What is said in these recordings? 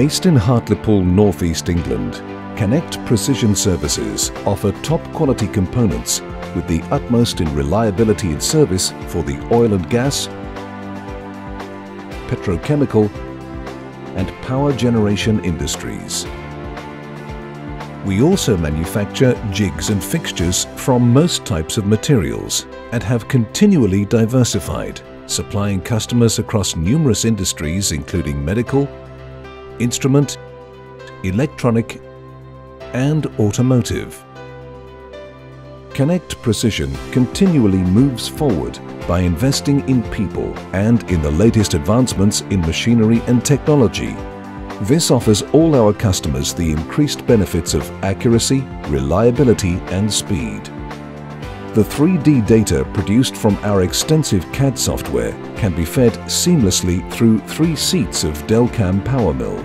Based in Hartlepool, North East England, Kannect Precision Services offer top quality components with the utmost in reliability and service for the oil and gas, petrochemical and power generation industries. We also manufacture jigs and fixtures from most types of materials and have continually diversified, supplying customers across numerous industries including medical, instrument, electronic and automotive. Kannect Precision continually moves forward by investing in people and in the latest advancements in machinery and technology. This offers all our customers the increased benefits of accuracy, reliability and speed. The 3D data produced from our extensive CAD software can be fed seamlessly through three seats of Delcam PowerMill.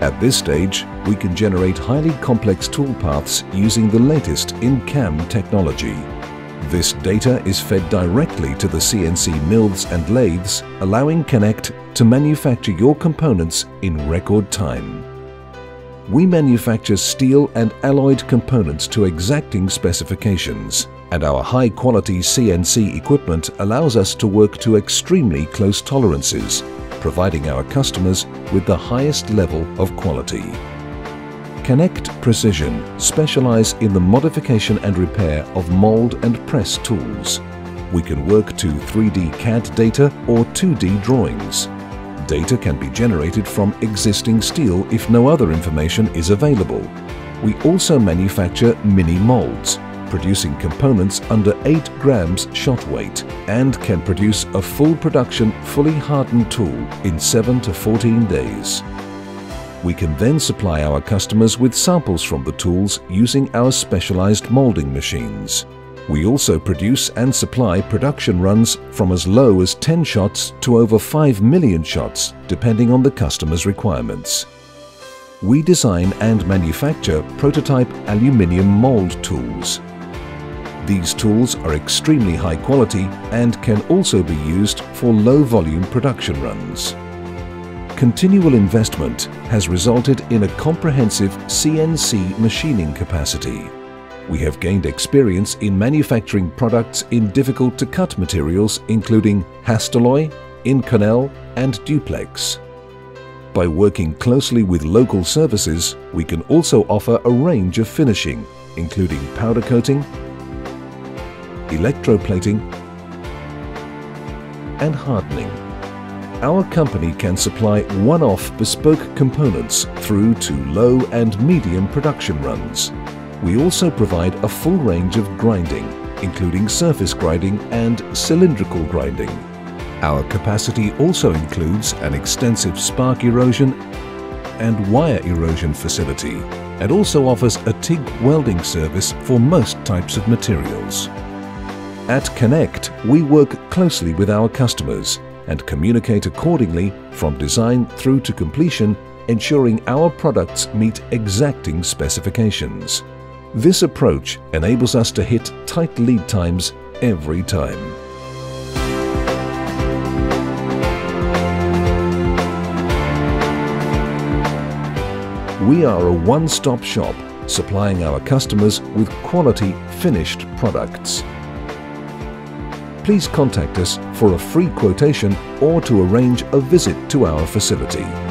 At this stage, we can generate highly complex toolpaths using the latest in CAM technology. This data is fed directly to the CNC mills and lathes, allowing Kannect to manufacture your components in record time. We manufacture steel and alloyed components to exacting specifications, and our high-quality CNC equipment allows us to work to extremely close tolerances, providing our customers with the highest level of quality. Kannect Precision specialize in the modification and repair of mold and press tools. We can work to 3D CAD data or 2D drawings. Data can be generated from existing steel if no other information is available. We also manufacture mini molds, producing components under 8 grams shot weight and can produce a full production fully hardened tool in 7 to 14 days. We can then supply our customers with samples from the tools using our specialized molding machines. We also produce and supply production runs from as low as 10 shots to over 5 million shots depending on the customer's requirements. We design and manufacture prototype aluminium mold tools. These tools are extremely high quality and can also be used for low volume production runs continual investment has resulted in a comprehensive CNC machining capacity. We have gained experience in manufacturing products in difficult to cut materials including Hastelloy, Inconel and Duplex. By working closely with local services, we can also offer a range of finishing including powder coating, electroplating and hardening our company can supply one-off bespoke components through to low and medium production runs. We also provide a full range of grinding, including surface grinding and cylindrical grinding. Our capacity also includes an extensive spark erosion and wire erosion facility and also offers a TIG welding service for most types of materials. At Kannect, we work closely with our customers and communicate accordingly from design through to completion, ensuring our products meet exacting specifications. This approach enables us to hit tight lead times every time. We are a one-stop shop supplying our customers with quality finished products please contact us for a free quotation or to arrange a visit to our facility.